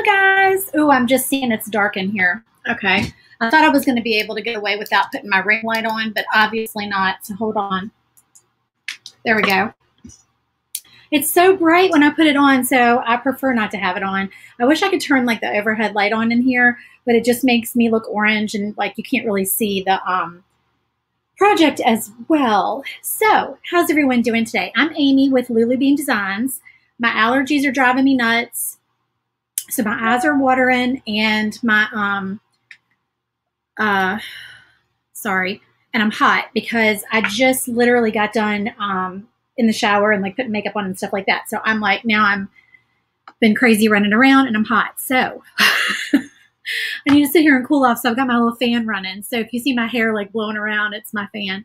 Hello, guys. Oh, I'm just seeing it's dark in here. Okay. I thought I was going to be able to get away without putting my ring light on, but obviously not. So hold on. There we go. It's so bright when I put it on, so I prefer not to have it on. I wish I could turn like the overhead light on in here, but it just makes me look orange and like you can't really see the um, project as well. So, how's everyone doing today? I'm Amy with Lulu Bean Designs. My allergies are driving me nuts. So my eyes are watering and my um uh sorry, and I'm hot because I just literally got done um in the shower and like putting makeup on and stuff like that. So I'm like now I'm been crazy running around and I'm hot. So I need to sit here and cool off. So I've got my little fan running. So if you see my hair like blowing around, it's my fan.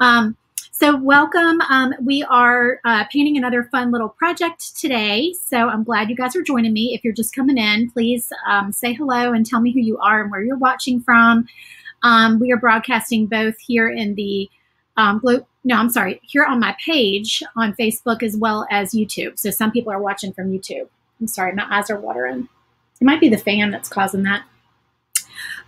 Um, so welcome. Um, we are uh, painting another fun little project today. So I'm glad you guys are joining me. If you're just coming in, please um, say hello and tell me who you are and where you're watching from. Um, we are broadcasting both here in the um, no, I'm sorry, here on my page on Facebook as well as YouTube. So some people are watching from YouTube. I'm sorry, my eyes are watering. It might be the fan that's causing that.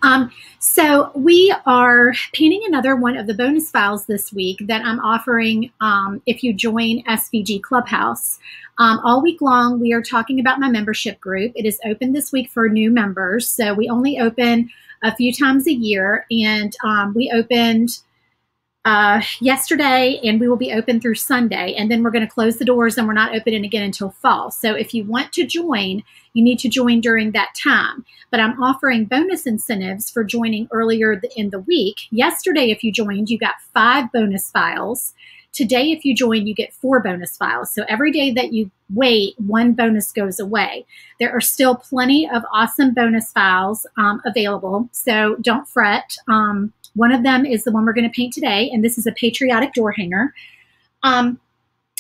Um, so we are painting another one of the bonus files this week that I'm offering um, if you join SVG Clubhouse. Um, all week long, we are talking about my membership group. It is open this week for new members. So we only open a few times a year, and um, we opened uh, yesterday, and we will be open through Sunday. And then we're going to close the doors, and we're not opening again until fall. So if you want to join, you need to join during that time. But I'm offering bonus incentives for joining earlier in the week. Yesterday, if you joined, you got five bonus files. Today, if you join, you get four bonus files. So every day that you wait, one bonus goes away. There are still plenty of awesome bonus files um, available. So don't fret. Um, one of them is the one we're going to paint today, and this is a patriotic door hanger. Um,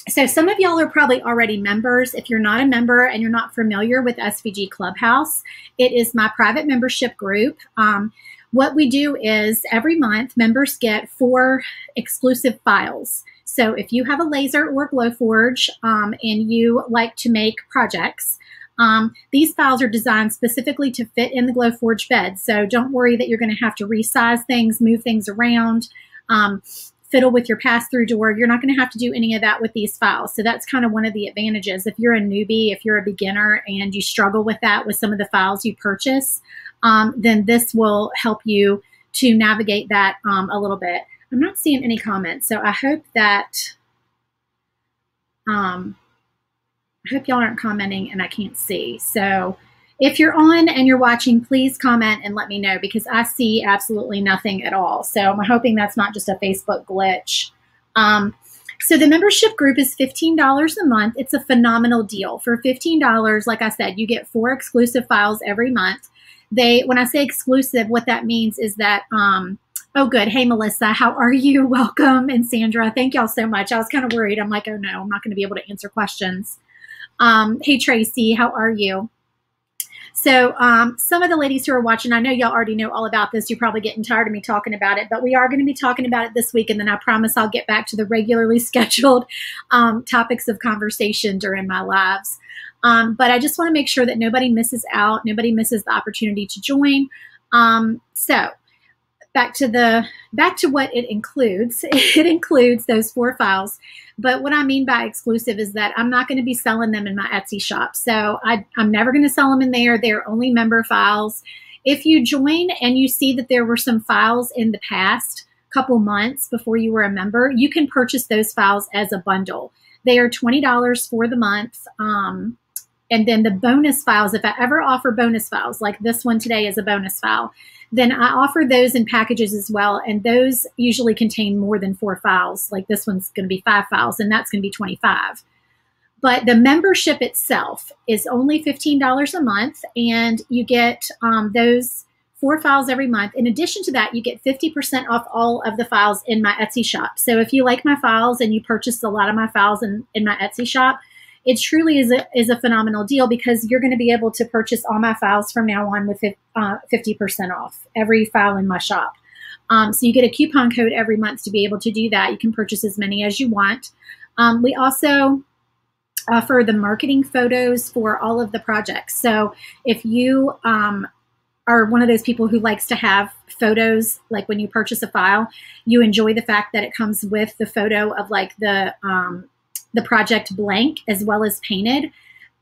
so some of y'all are probably already members. If you're not a member and you're not familiar with SVG Clubhouse, it is my private membership group. Um, what we do is every month members get four exclusive files. So if you have a laser or Glowforge um, and you like to make projects, um, these files are designed specifically to fit in the Glowforge bed. So don't worry that you're going to have to resize things, move things around, um, fiddle with your pass-through door. You're not going to have to do any of that with these files. So that's kind of one of the advantages. If you're a newbie, if you're a beginner and you struggle with that with some of the files you purchase, um, then this will help you to navigate that um, a little bit. I'm not seeing any comments, so I hope that um, I hope y'all aren't commenting and I can't see. So if you're on and you're watching, please comment and let me know because I see absolutely nothing at all. So I'm hoping that's not just a Facebook glitch. Um, so the membership group is $15 a month. It's a phenomenal deal. For $15, like I said, you get four exclusive files every month. They, when I say exclusive, what that means is that, um, oh, good. Hey, Melissa, how are you? Welcome. And Sandra, thank y'all so much. I was kind of worried. I'm like, oh no, I'm not going to be able to answer questions. Um, hey, Tracy, how are you? So um, some of the ladies who are watching, I know y'all already know all about this. You're probably getting tired of me talking about it, but we are going to be talking about it this week. And then I promise I'll get back to the regularly scheduled um, topics of conversation during my lives. Um, but I just want to make sure that nobody misses out. Nobody misses the opportunity to join. Um, so back to the back to what it includes. It includes those four files. But what I mean by exclusive is that I'm not going to be selling them in my Etsy shop. So I, I'm never going to sell them in there. They're only member files. If you join and you see that there were some files in the past couple months before you were a member, you can purchase those files as a bundle. They are $20 for the month. Um, and then the bonus files, if I ever offer bonus files, like this one today is a bonus file, then I offer those in packages as well. And those usually contain more than four files. Like this one's going to be five files, and that's going to be 25. But the membership itself is only $15 a month, and you get um, those four files every month. In addition to that, you get 50% off all of the files in my Etsy shop. So if you like my files and you purchased a lot of my files in, in my Etsy shop, it truly is a, is a phenomenal deal because you're going to be able to purchase all my files from now on with uh, 50% off every file in my shop. Um, so you get a coupon code every month to be able to do that. You can purchase as many as you want. Um, we also offer the marketing photos for all of the projects. So if you um, are one of those people who likes to have photos, like when you purchase a file, you enjoy the fact that it comes with the photo of like the um, the project blank as well as painted.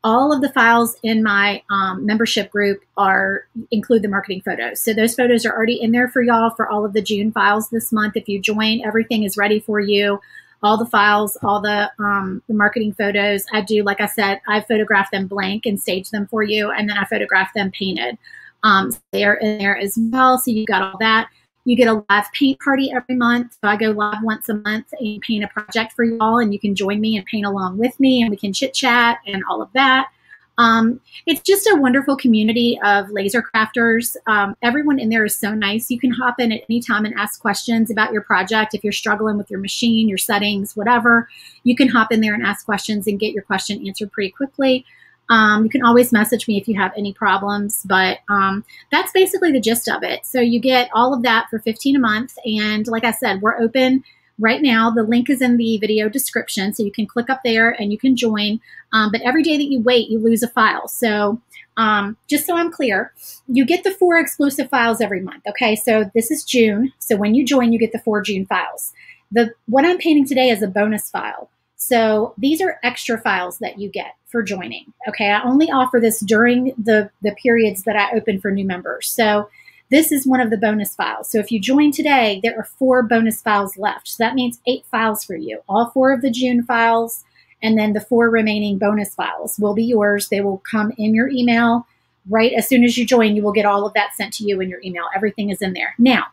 All of the files in my um, membership group are include the marketing photos. So those photos are already in there for y'all for all of the June files this month. If you join, everything is ready for you all the files, all the, um, the marketing photos. I do, like I said, I photograph them blank and stage them for you, and then I photograph them painted. Um, they're in there as well, so you got all that. You get a live paint party every month. So I go live once a month and paint a project for you all, and you can join me and paint along with me, and we can chit chat and all of that. Um, it's just a wonderful community of laser crafters. Um, everyone in there is so nice. You can hop in at any time and ask questions about your project. If you're struggling with your machine, your settings, whatever, you can hop in there and ask questions and get your question answered pretty quickly. Um, you can always message me if you have any problems, but um, that's basically the gist of it. So you get all of that for 15 a month. And like I said, we're open right now. The link is in the video description, so you can click up there and you can join. Um, but every day that you wait, you lose a file. So um, just so I'm clear, you get the four exclusive files every month. Okay, so this is June. So when you join, you get the four June files. The what I'm painting today is a bonus file. So these are extra files that you get for joining. Okay, I only offer this during the the periods that I open for new members. So this is one of the bonus files. So if you join today, there are four bonus files left. So that means eight files for you. All four of the June files and then the four remaining bonus files will be yours. They will come in your email right as soon as you join. You will get all of that sent to you in your email. Everything is in there. Now,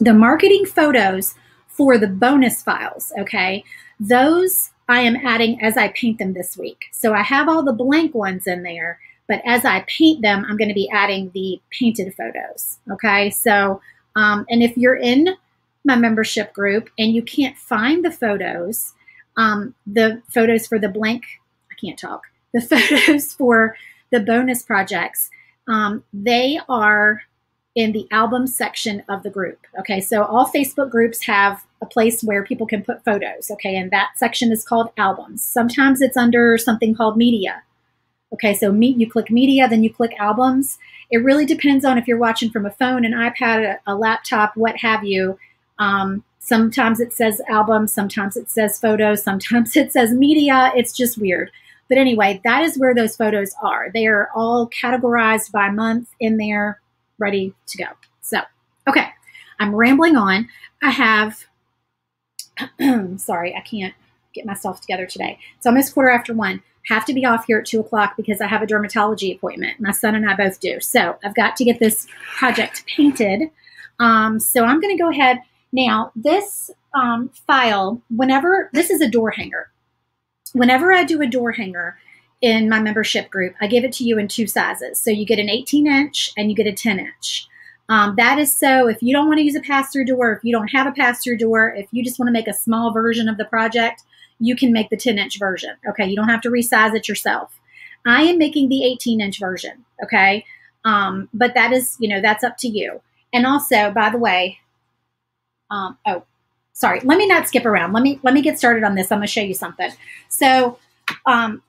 the marketing photos for the bonus files, okay, those I am adding as I paint them this week. So I have all the blank ones in there but as I paint them, I'm going to be adding the painted photos. Okay, so, um, and if you're in my membership group and you can't find the photos, um, the photos for the blank, I can't talk, the photos for the bonus projects, um, they are in the album section of the group. Okay, so all Facebook groups have a place where people can put photos. Okay, and that section is called albums. Sometimes it's under something called media. Okay, so meet, you click media, then you click albums. It really depends on if you're watching from a phone, an iPad, a, a laptop, what have you. Um, sometimes it says album, sometimes it says photos, sometimes it says media. It's just weird. But anyway, that is where those photos are. They are all categorized by month in there, ready to go. So, okay, I'm rambling on. I have, sorry, I can't get myself together today. It's almost quarter after one have to be off here at two o'clock because I have a dermatology appointment. My son and I both do. So I've got to get this project painted. Um, so I'm going to go ahead. Now, this um, file, whenever, this is a door hanger. Whenever I do a door hanger in my membership group, I give it to you in two sizes. So you get an 18 inch and you get a 10 inch. Um, that is so if you don't want to use a pass-through door, if you don't have a pass-through door, if you just want to make a small version of the project, you can make the 10 inch version. Okay, you don't have to resize it yourself. I am making the 18 inch version. Okay, um, but that is, you know, that's up to you. And also, by the way, um, oh, sorry, let me not skip around. Let me let me get started on this. I'm going to show you something. So, um,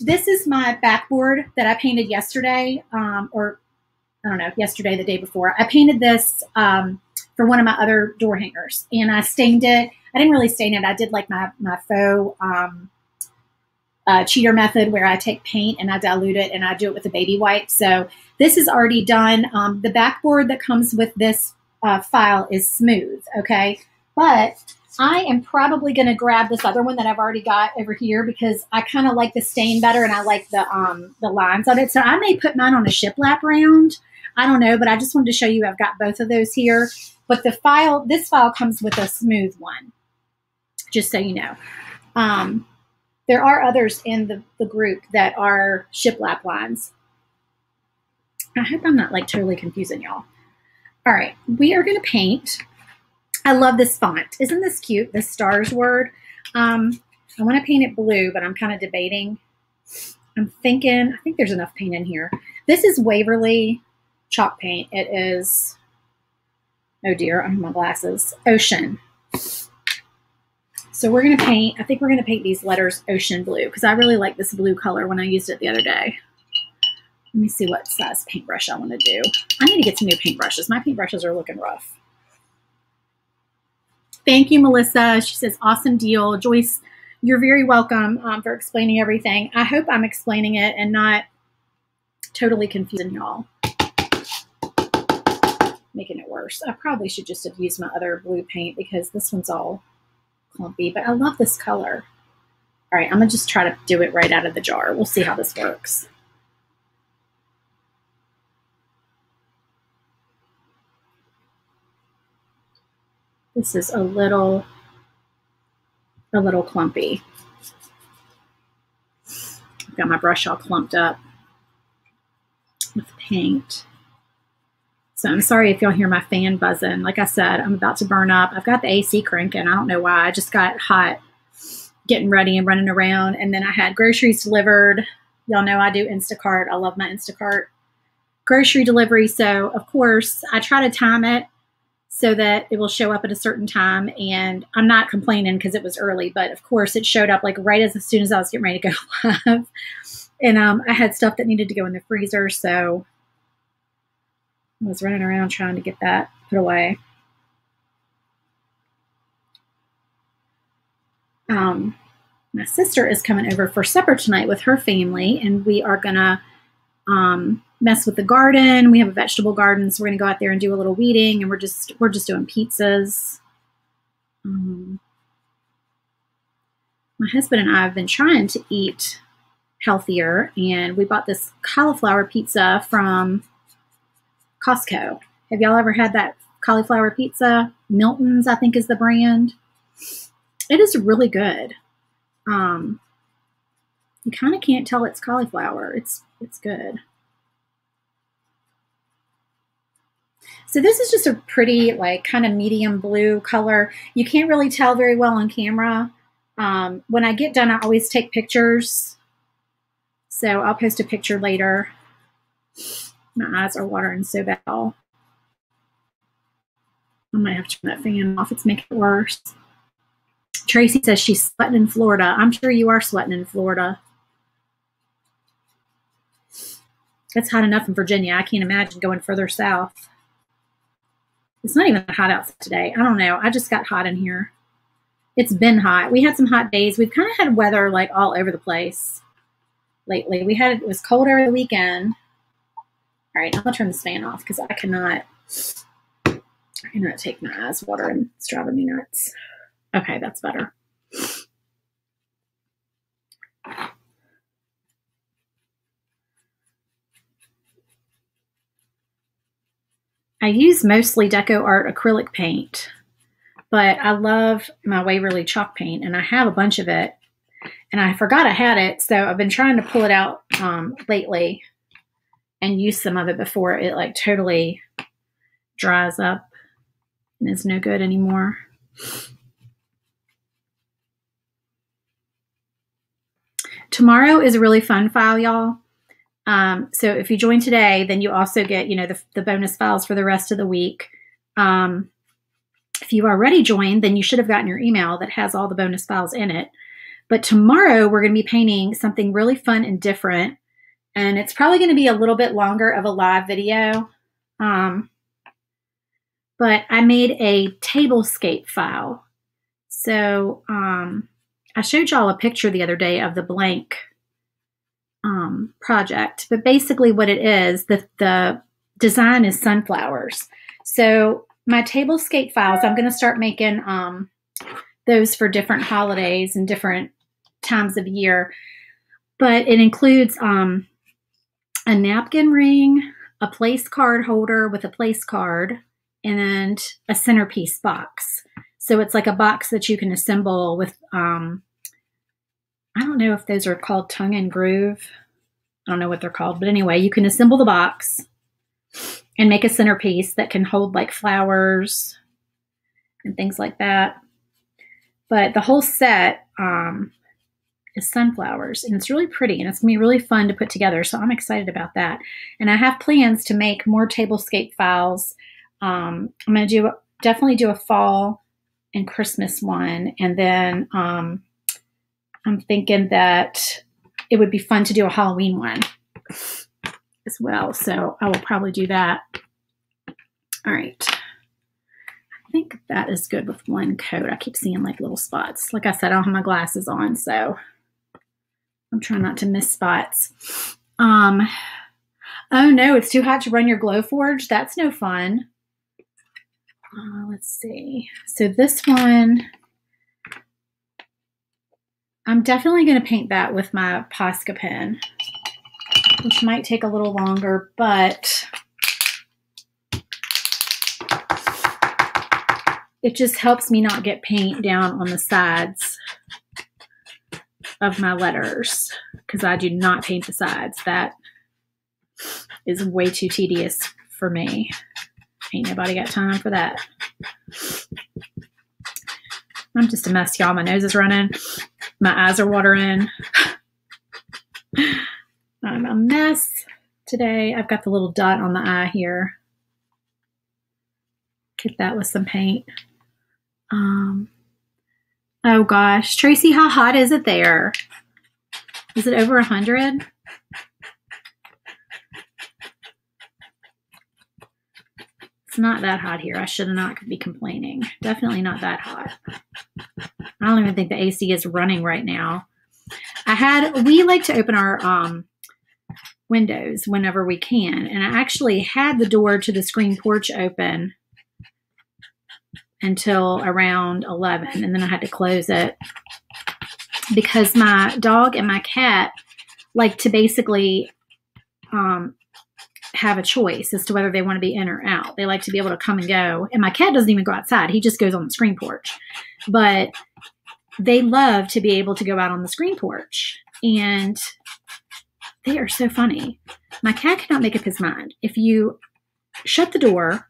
this is my backboard that I painted yesterday, um, or I don't know, yesterday, the day before. I painted this um, for one of my other door hangers, and I stained it I didn't really stain it. I did like my, my faux um, uh, cheater method where I take paint and I dilute it and I do it with a baby wipe. So this is already done. Um, the backboard that comes with this uh, file is smooth, okay? But I am probably going to grab this other one that I've already got over here because I kind of like the stain better and I like the um, the lines on it. So I may put mine on a shiplap round. I don't know, but I just wanted to show you I've got both of those here. But the file, this file comes with a smooth one just so you know. Um, there are others in the, the group that are shiplap lines. I hope I'm not like totally confusing y'all. All right, we are going to paint. I love this font. Isn't this cute? The stars word. Um, I want to paint it blue, but I'm kind of debating. I'm thinking, I think there's enough paint in here. This is Waverly chalk paint. It is, oh dear, have my glasses. Ocean. So we're going to paint, I think we're going to paint these letters ocean blue because I really like this blue color when I used it the other day. Let me see what size paintbrush I want to do. I need to get some new paintbrushes. My paintbrushes are looking rough. Thank you, Melissa. She says, awesome deal. Joyce, you're very welcome um, for explaining everything. I hope I'm explaining it and not totally confusing y'all. Making it worse. I probably should just have used my other blue paint because this one's all clumpy, but I love this color. All right, I'm gonna just try to do it right out of the jar. We'll see how this works. This is a little, a little clumpy. I've got my brush all clumped up with paint. So I'm sorry if y'all hear my fan buzzing. Like I said, I'm about to burn up. I've got the AC cranking. I don't know why. I just got hot getting ready and running around. And then I had groceries delivered. Y'all know I do Instacart. I love my Instacart grocery delivery. So, of course, I try to time it so that it will show up at a certain time. And I'm not complaining because it was early, but of course it showed up like right as, as soon as I was getting ready to go live. and um, I had stuff that needed to go in the freezer, so I was running around trying to get that put away. Um, my sister is coming over for supper tonight with her family, and we are gonna um, mess with the garden. We have a vegetable garden, so we're gonna go out there and do a little weeding, and we're just we're just doing pizzas. Um, my husband and I have been trying to eat healthier, and we bought this cauliflower pizza from Costco. Have y'all ever had that cauliflower pizza? Milton's, I think, is the brand. It is really good. Um, you kind of can't tell it's cauliflower. It's it's good. So this is just a pretty, like, kind of medium blue color. You can't really tell very well on camera. Um, when I get done, I always take pictures. So I'll post a picture later. My eyes are watering so bad. I might have to turn that fan off. It's making it worse. Tracy says she's sweating in Florida. I'm sure you are sweating in Florida. It's hot enough in Virginia. I can't imagine going further south. It's not even hot outside today. I don't know. I just got hot in here. It's been hot. We had some hot days. We've kind of had weather like all over the place lately. We had it was cold over the weekend. All right, gonna turn this fan off because I cannot I cannot take my eyes watering. It's driving me nuts. Okay, that's better. I use mostly Deco Art acrylic paint, but I love my Waverly chalk paint, and I have a bunch of it. And I forgot I had it, so I've been trying to pull it out um, lately and use some of it before it like totally dries up and is no good anymore. Tomorrow is a really fun file, y'all. Um, so if you join today, then you also get, you know, the, the bonus files for the rest of the week. Um, if you already joined, then you should have gotten your email that has all the bonus files in it. But tomorrow we're going to be painting something really fun and different. And it's probably going to be a little bit longer of a live video. Um, but I made a tablescape file. So um, I showed y'all a picture the other day of the blank um, project, but basically what it is, the, the design is sunflowers. So my tablescape files, I'm going to start making um, those for different holidays and different times of year. But it includes um, a napkin ring, a place card holder with a place card, and a centerpiece box. So it's like a box that you can assemble with um, I don't know if those are called tongue and groove. I don't know what they're called, but anyway, you can assemble the box and make a centerpiece that can hold like flowers and things like that. But the whole set um, is sunflowers and it's really pretty and it's gonna be really fun to put together. So I'm excited about that. And I have plans to make more tablescape files. Um, I'm gonna do definitely do a fall and Christmas one. And then um, I'm thinking that it would be fun to do a Halloween one as well. So I will probably do that. All right. I think that is good with one coat. I keep seeing like little spots. Like I said, I don't have my glasses on, so I'm trying not to miss spots. Um, oh no, it's too hot to run your Glowforge. That's no fun. Uh, let's see. So this one, I'm definitely going to paint that with my Posca pen, which might take a little longer, but it just helps me not get paint down on the sides of my letters because I do not paint the sides. That is way too tedious for me. Ain't nobody got time for that. I'm just a mess, y'all. My nose is running. My eyes are watering. I'm a mess today. I've got the little dot on the eye here. Get that with some paint. Um, oh gosh, Tracy, how hot is it there? Is it over a hundred? It's not that hot here. I should not be complaining. Definitely not that hot. I don't even think the AC is running right now. I had, we like to open our um, windows whenever we can. And I actually had the door to the screen porch open until around 11 and then I had to close it because my dog and my cat like to basically um, have a choice as to whether they want to be in or out. They like to be able to come and go. And my cat doesn't even go outside. He just goes on the screen porch. But they love to be able to go out on the screen porch. And they are so funny. My cat cannot make up his mind. If you shut the door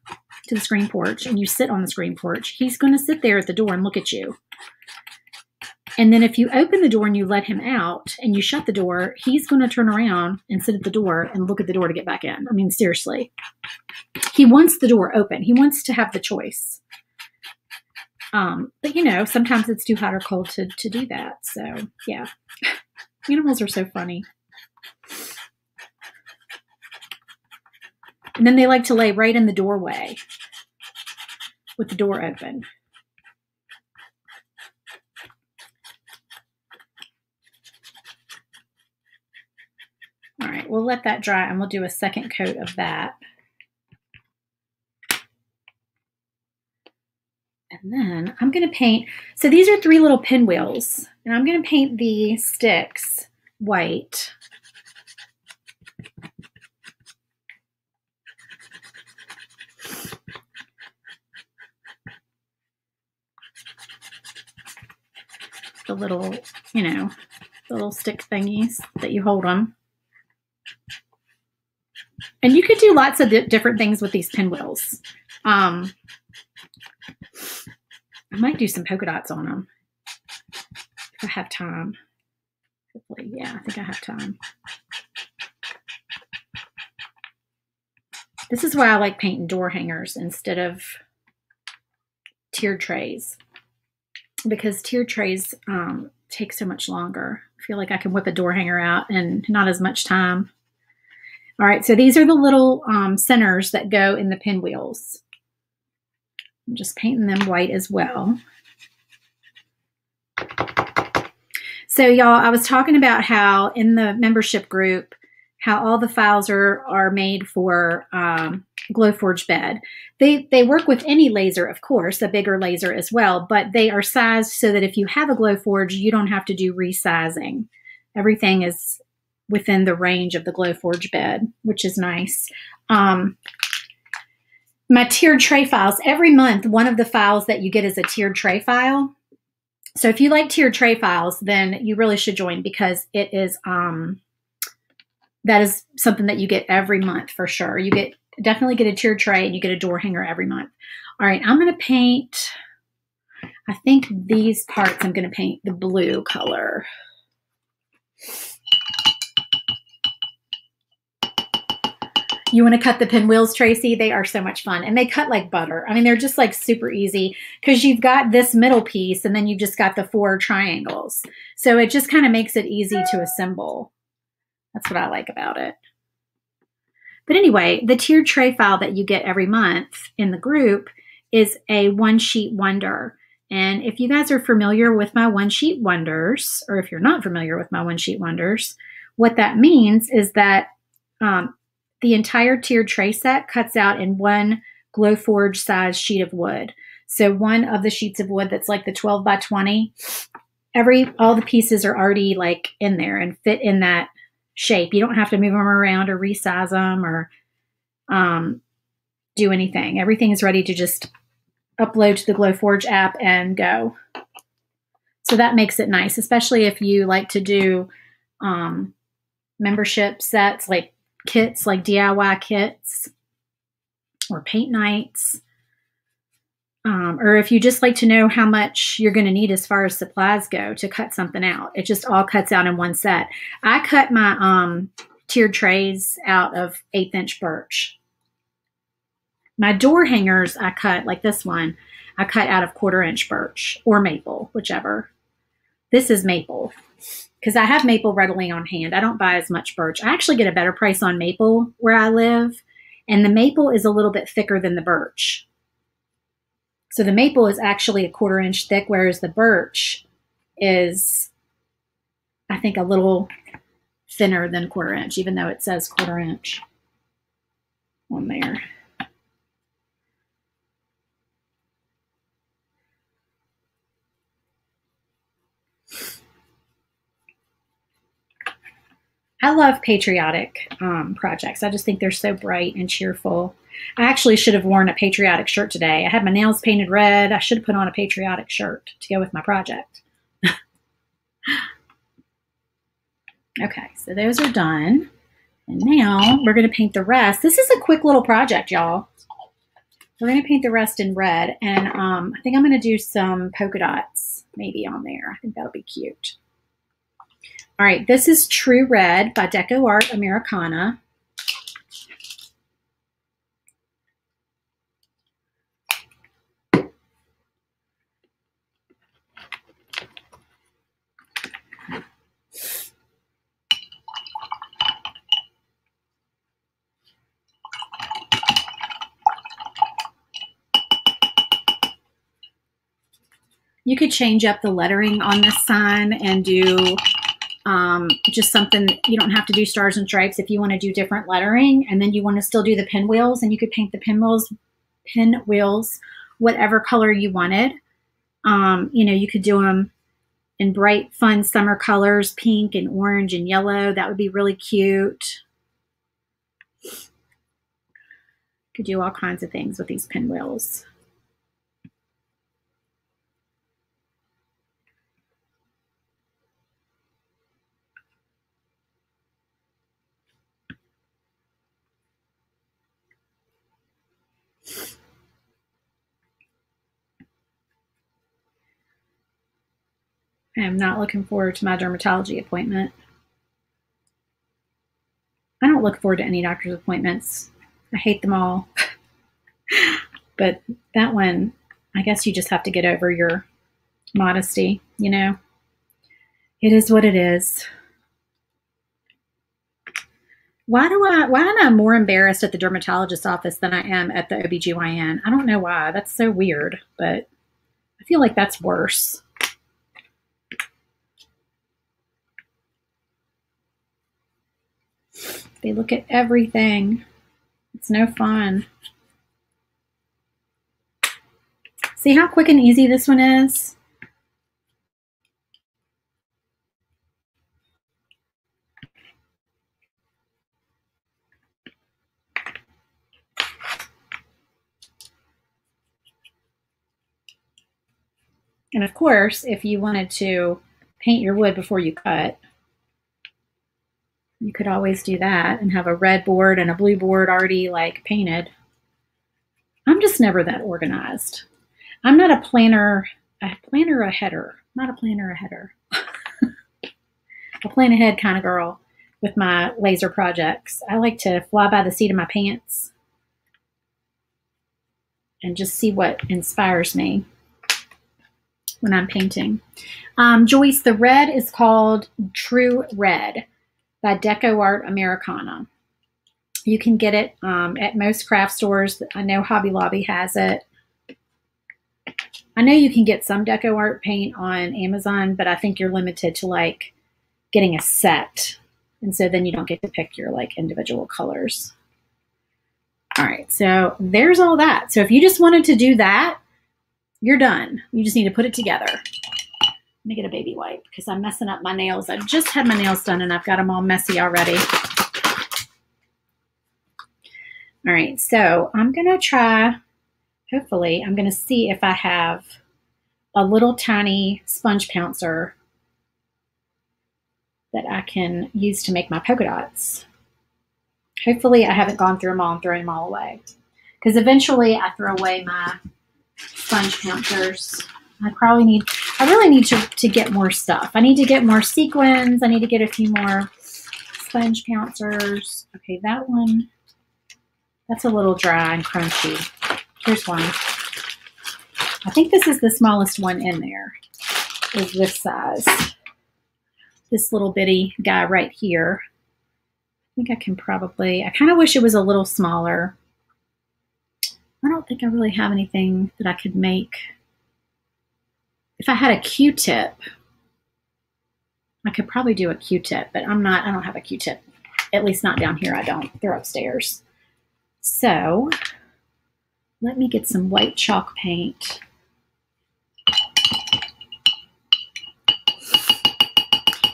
to the screen porch and you sit on the screen porch, he's going to sit there at the door and look at you. And then if you open the door and you let him out and you shut the door, he's going to turn around and sit at the door and look at the door to get back in. I mean, seriously. He wants the door open. He wants to have the choice. Um, but you know, sometimes it's too hot or cold to, to do that. So yeah, animals are so funny. And then they like to lay right in the doorway with the door open. All right, we'll let that dry and we'll do a second coat of that. And then I'm going to paint, so these are three little pinwheels, and I'm going to paint the sticks white. The little, you know, little stick thingies that you hold them. And you could do lots of different things with these pinwheels. Um, I might do some polka dots on them if I have time. Hopefully, yeah, I think I have time. This is why I like painting door hangers instead of tiered trays because tiered trays um, take so much longer. I feel like I can whip a door hanger out in not as much time. All right, so these are the little um, centers that go in the pinwheels. I'm just painting them white as well. So y'all, I was talking about how in the membership group, how all the files are, are made for um, Glowforge bed. They, they work with any laser, of course, a bigger laser as well, but they are sized so that if you have a Glowforge, you don't have to do resizing. Everything is within the range of the Glowforge bed, which is nice. Um, my tiered tray files, every month, one of the files that you get is a tiered tray file. So if you like tiered tray files, then you really should join because it is, um, that is something that you get every month for sure. You get definitely get a tier tray and you get a door hanger every month. All right, I'm going to paint, I think these parts I'm going to paint the blue color. You want to cut the pinwheels, Tracy? They are so much fun. And they cut like butter. I mean, they're just like super easy because you've got this middle piece and then you've just got the four triangles. So it just kind of makes it easy to assemble. That's what I like about it. But anyway, the tiered tray file that you get every month in the group is a one sheet wonder. And if you guys are familiar with my one sheet wonders, or if you're not familiar with my one sheet wonders, what that means is that um, the entire tiered tray set cuts out in one Glowforge size sheet of wood. So one of the sheets of wood that's like the 12 by 20, every all the pieces are already like in there and fit in that shape. You don't have to move them around or resize them or um, do anything. Everything is ready to just upload to the Glowforge app and go. So that makes it nice, especially if you like to do um, membership sets like kits, like DIY kits or paint nights. Um, or if you just like to know how much you're going to need as far as supplies go to cut something out, it just all cuts out in one set. I cut my um, tiered trays out of eighth inch birch. My door hangers I cut, like this one, I cut out of quarter inch birch or maple, whichever. This is maple because I have maple readily on hand. I don't buy as much birch. I actually get a better price on maple where I live, and the maple is a little bit thicker than the birch. So the maple is actually a quarter inch thick, whereas the birch is, I think, a little thinner than quarter inch, even though it says quarter inch on there. I love patriotic um, projects. I just think they're so bright and cheerful. I actually should have worn a patriotic shirt today. I had my nails painted red. I should have put on a patriotic shirt to go with my project. okay, so those are done. And now we're going to paint the rest. This is a quick little project, y'all. We're going to paint the rest in red. And um, I think I'm going to do some polka dots maybe on there. I think that'll be cute. All right, this is True Red by Deco Art Americana. Could change up the lettering on this sign and do um, just something you don't have to do stars and stripes if you want to do different lettering and then you want to still do the pinwheels and you could paint the pinwheels pinwheels whatever color you wanted. Um, you know you could do them in bright fun summer colors pink and orange and yellow that would be really cute. Could do all kinds of things with these pinwheels I am not looking forward to my dermatology appointment. I don't look forward to any doctor's appointments. I hate them all. but that one, I guess you just have to get over your modesty, you know? It is what it is. Why do I why am I more embarrassed at the dermatologist's office than I am at the OBGYN? I don't know why. That's so weird, but I feel like that's worse. They look at everything. It's no fun. See how quick and easy this one is? And of course, if you wanted to paint your wood before you cut, you could always do that and have a red board and a blue board already like painted. I'm just never that organized. I'm not a planner, a planner a header, not a planner a header. a plan ahead kind of girl. with my laser projects. I like to fly by the seat of my pants and just see what inspires me when I'm painting. Um, Joyce, the red is called True Red by Deco Art Americana. You can get it um, at most craft stores. I know Hobby Lobby has it. I know you can get some deco art paint on Amazon, but I think you're limited to like getting a set. And so then you don't get to pick your like individual colors. All right, so there's all that. So if you just wanted to do that, you're done. You just need to put it together. Let me get a baby wipe because I'm messing up my nails. I've just had my nails done and I've got them all messy already. All right, so I'm going to try, hopefully, I'm going to see if I have a little tiny sponge pouncer that I can use to make my polka dots. Hopefully I haven't gone through them all and thrown them all away. Because eventually I throw away my sponge pouncers. I probably need, I really need to, to get more stuff. I need to get more sequins. I need to get a few more sponge pouncers. Okay, that one, that's a little dry and crunchy. Here's one. I think this is the smallest one in there, is this size. This little bitty guy right here. I think I can probably, I kind of wish it was a little smaller. I don't think I really have anything that I could make. If I had a Q-tip, I could probably do a Q-tip, but I'm not, I don't have a Q-tip. At least not down here, I don't. They're upstairs. So, let me get some white chalk paint.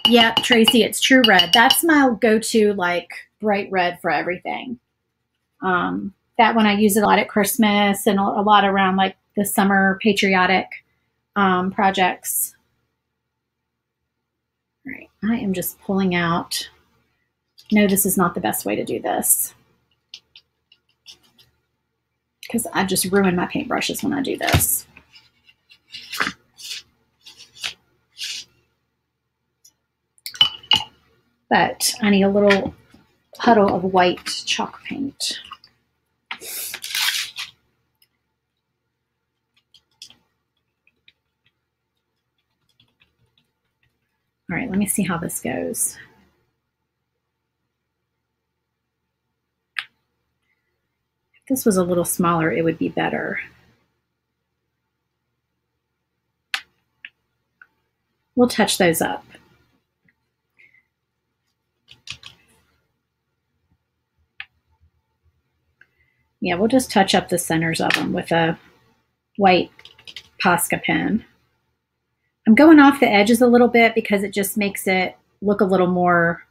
Yep, Tracy, it's true red. That's my go-to like bright red for everything. Um, that one I use a lot at Christmas and a, a lot around like the summer patriotic um, projects. All right, I am just pulling out. No, this is not the best way to do this because I just ruin my paintbrushes when I do this. But I need a little puddle of white chalk paint. All right, let me see how this goes. If this was a little smaller, it would be better. We'll touch those up. Yeah, we'll just touch up the centers of them with a white Posca pen. I'm going off the edges a little bit because it just makes it look a little more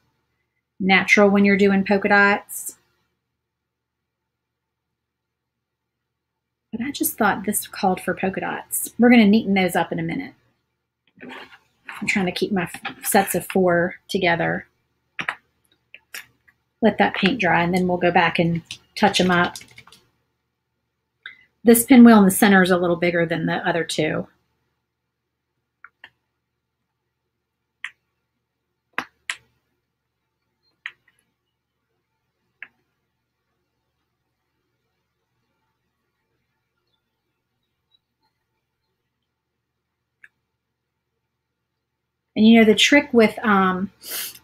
natural when you're doing polka dots. But I just thought this called for polka dots. We're going to neaten those up in a minute. I'm trying to keep my sets of four together. Let that paint dry and then we'll go back and touch them up. This pinwheel in the center is a little bigger than the other two. And you know, the trick with um,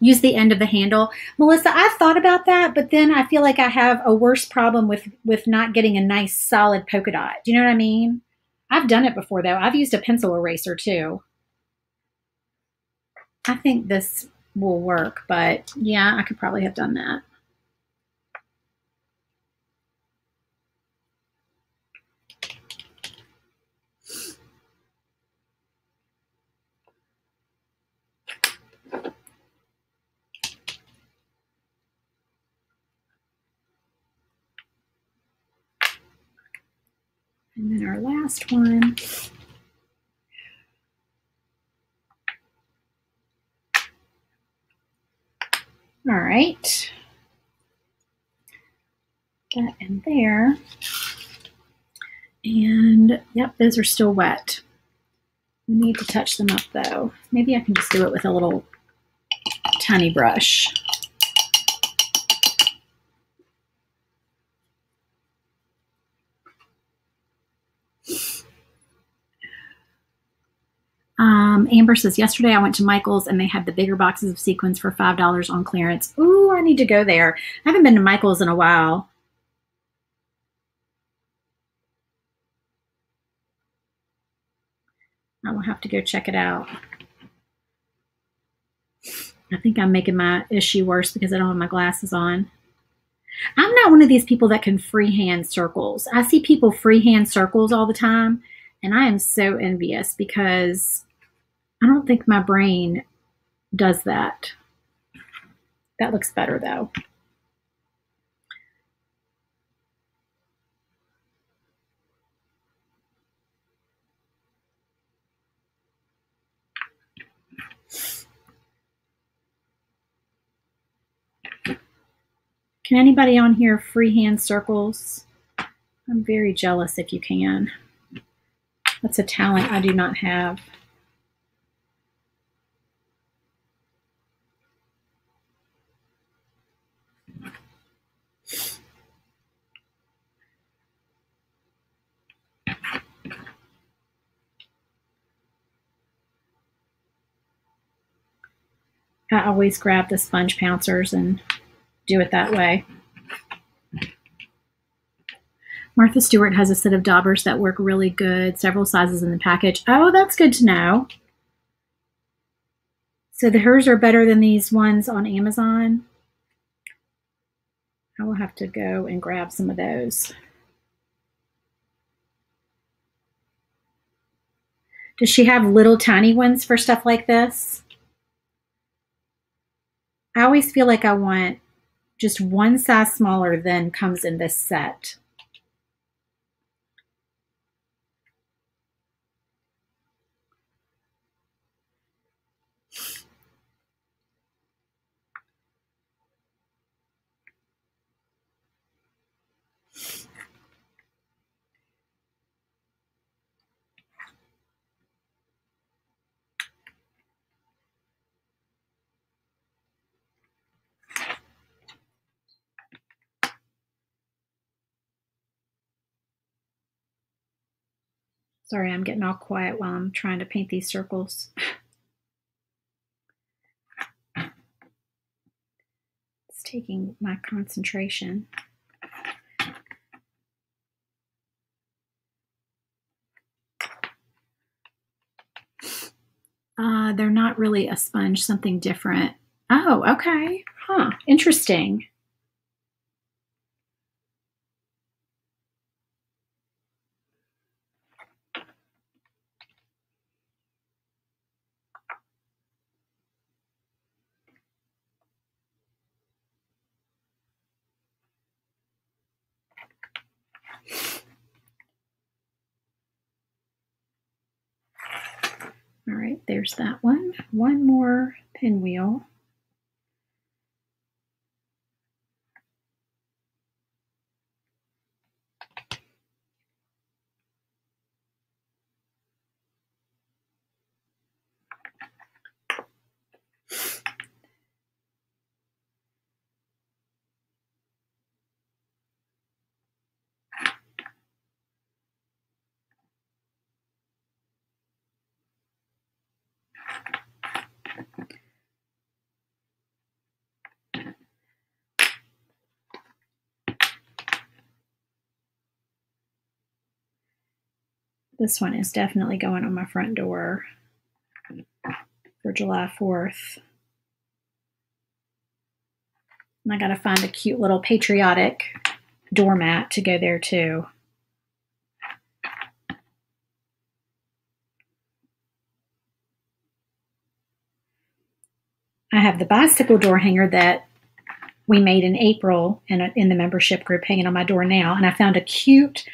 use the end of the handle. Melissa, I've thought about that, but then I feel like I have a worse problem with, with not getting a nice solid polka dot. Do you know what I mean? I've done it before though. I've used a pencil eraser too. I think this will work, but yeah, I could probably have done that. And then our last one. All right. That in there. And yep, those are still wet. We need to touch them up though. Maybe I can just do it with a little tiny brush. Um, Amber says, yesterday I went to Michael's and they had the bigger boxes of sequins for $5 on clearance. Ooh, I need to go there. I haven't been to Michael's in a while. I will have to go check it out. I think I'm making my issue worse because I don't have my glasses on. I'm not one of these people that can freehand circles. I see people freehand circles all the time, and I am so envious because I don't think my brain does that. That looks better though. Can anybody on here freehand circles? I'm very jealous if you can. That's a talent I do not have. I always grab the sponge pouncers and do it that way. Martha Stewart has a set of daubers that work really good, several sizes in the package. Oh, that's good to know. So the hers are better than these ones on Amazon. I will have to go and grab some of those. Does she have little tiny ones for stuff like this? I always feel like I want just one size smaller than comes in this set. Sorry, I'm getting all quiet while I'm trying to paint these circles. it's taking my concentration. Uh, they're not really a sponge, something different. Oh, okay. Huh. Interesting. All right, there's that one. One more pinwheel. This one is definitely going on my front door for July 4th. And I got to find a cute little patriotic doormat to go there too. I have the bicycle door hanger that we made in April in, a, in the membership group hanging on my door now. And I found a cute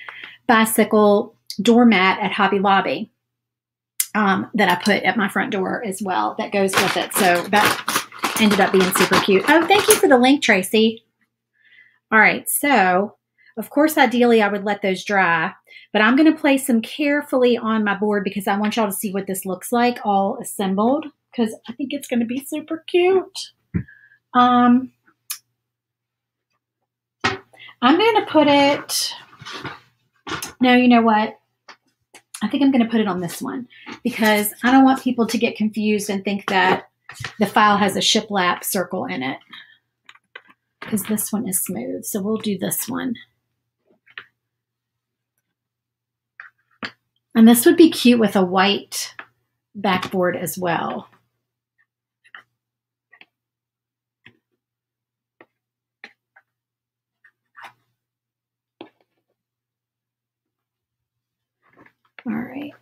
bicycle doormat at Hobby Lobby um, that I put at my front door as well that goes with it. So that ended up being super cute. Oh, thank you for the link, Tracy. All right, so of course, ideally I would let those dry, but I'm going to place them carefully on my board because I want y'all to see what this looks like all assembled because I think it's going to be super cute. Um, I'm going to put it, no, you know what? I think I'm going to put it on this one because I don't want people to get confused and think that the file has a shiplap circle in it because this one is smooth. So we'll do this one. And this would be cute with a white backboard as well. All right,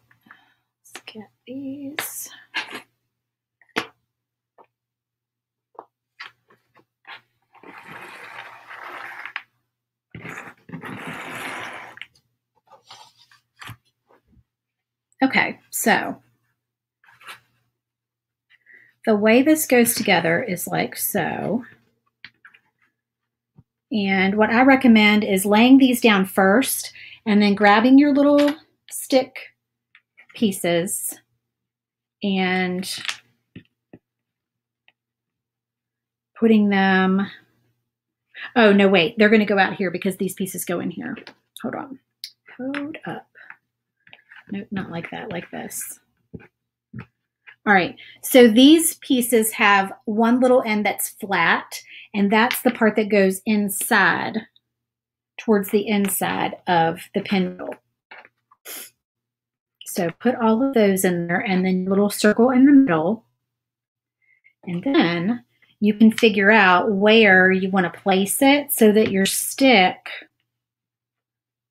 let's get these. Okay, so the way this goes together is like so. And what I recommend is laying these down first and then grabbing your little stick pieces and putting them. Oh, no, wait. They're going to go out here because these pieces go in here. Hold on. Hold up. Nope, not like that, like this. All right, so these pieces have one little end that's flat, and that's the part that goes inside, towards the inside of the pinwheel. So put all of those in there, and then little circle in the middle. And then you can figure out where you want to place it so that your stick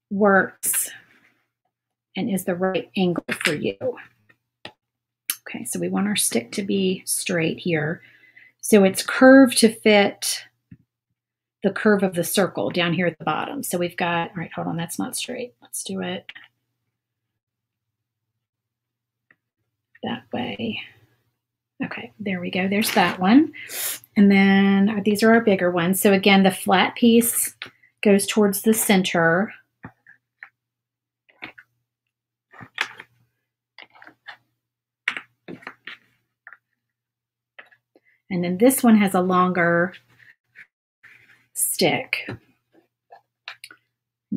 works and is the right angle for you. Okay, so we want our stick to be straight here. So it's curved to fit the curve of the circle down here at the bottom. So we've got, all right, hold on, that's not straight. Let's do it that way. Okay, there we go. There's that one. And then uh, these are our bigger ones. So again, the flat piece goes towards the center. And then this one has a longer stick. And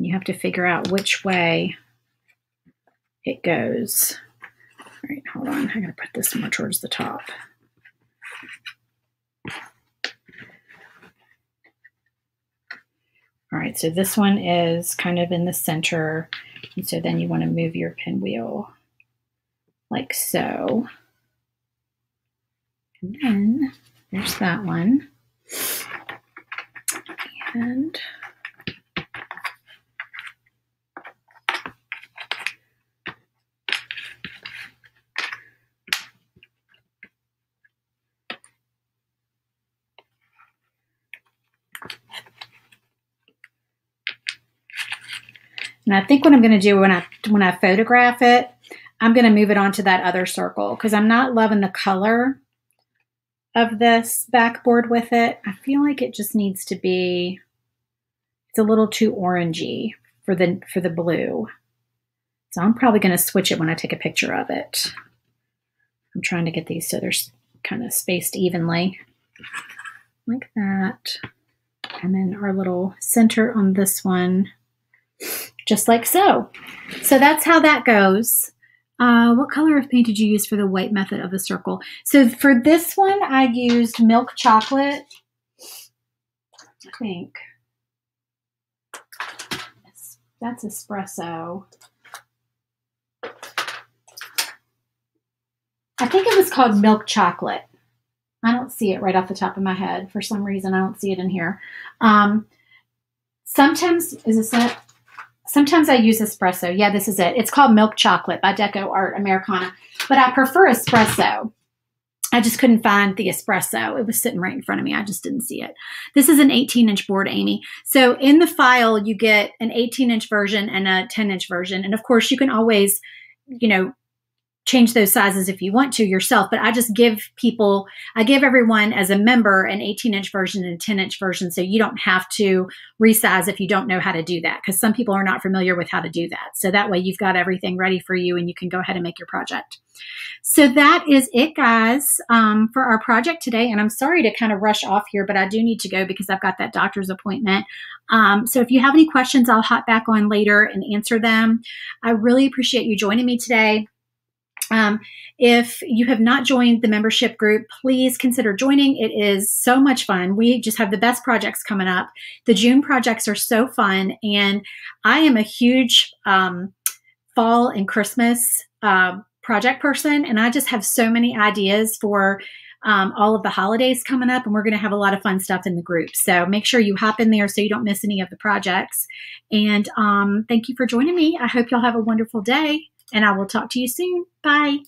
you have to figure out which way it goes. Right, hold on. I gotta put this more towards the top. All right, so this one is kind of in the center. And so then you want to move your pinwheel like so. And then there's that one. And And I think what I'm going to do when I when I photograph it, I'm going to move it onto that other circle because I'm not loving the color of this backboard with it. I feel like it just needs to be, it's a little too orangey for the, for the blue. So I'm probably going to switch it when I take a picture of it. I'm trying to get these so they're kind of spaced evenly like that. And then our little center on this one, just like so. So that's how that goes. Uh, what color of paint did you use for the white method of the circle? So for this one, I used milk chocolate. I think. That's espresso. I think it was called milk chocolate. I don't see it right off the top of my head. For some reason, I don't see it in here. Um, sometimes, is this it? Sometimes I use espresso. Yeah, this is it. It's called Milk Chocolate by Deco Art Americana, but I prefer espresso. I just couldn't find the espresso. It was sitting right in front of me. I just didn't see it. This is an 18 inch board, Amy. So in the file, you get an 18 inch version and a 10 inch version. And of course, you can always, you know, change those sizes if you want to yourself. But I just give people, I give everyone as a member an 18 inch version and a 10 inch version. So you don't have to resize if you don't know how to do that because some people are not familiar with how to do that. So that way you've got everything ready for you and you can go ahead and make your project. So that is it, guys, um, for our project today. And I'm sorry to kind of rush off here, but I do need to go because I've got that doctor's appointment. Um, so if you have any questions, I'll hop back on later and answer them. I really appreciate you joining me today. Um, if you have not joined the membership group, please consider joining. It is so much fun. We just have the best projects coming up. The June projects are so fun, and I am a huge um, fall and Christmas uh, project person, and I just have so many ideas for um, all of the holidays coming up, and we're going to have a lot of fun stuff in the group. So make sure you hop in there so you don't miss any of the projects. And um, thank you for joining me. I hope y'all have a wonderful day, and I will talk to you soon. Bye.